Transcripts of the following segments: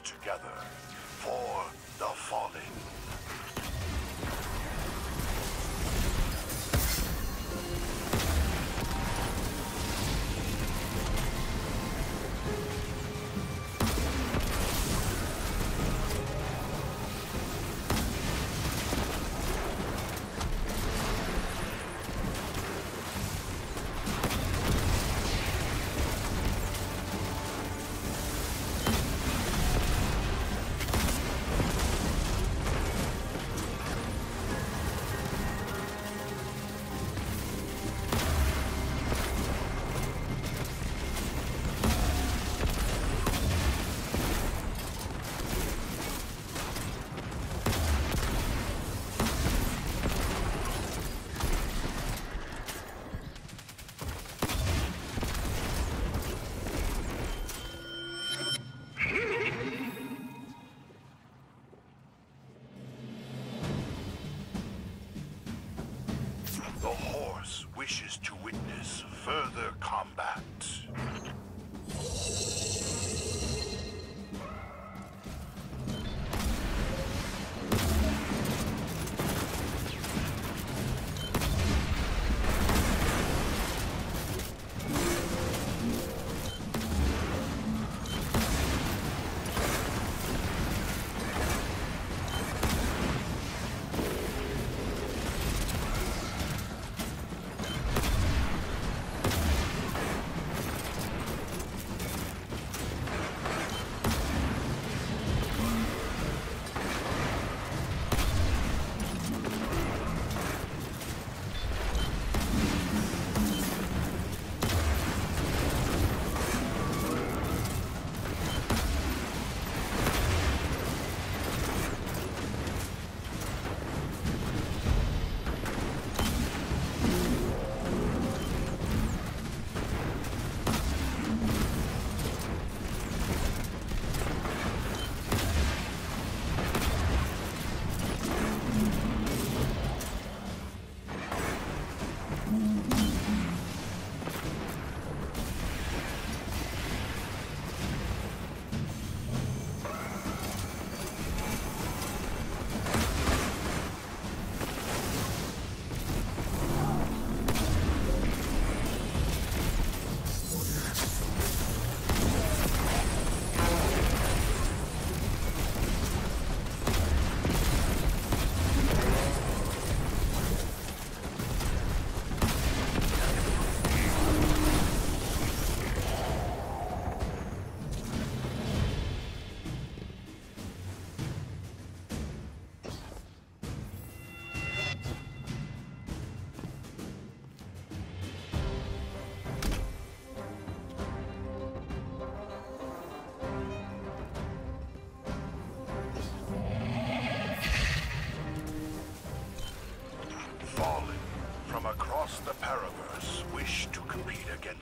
together for the fallen. Wishes to witness further combat.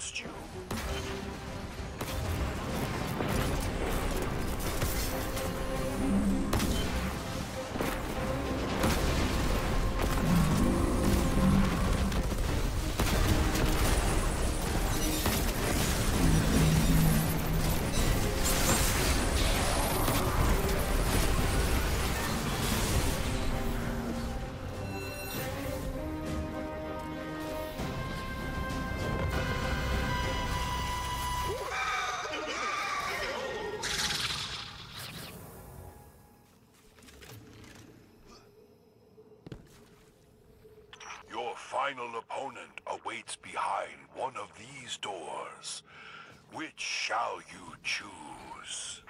Against you. Final opponent awaits behind one of these doors. Which shall you choose?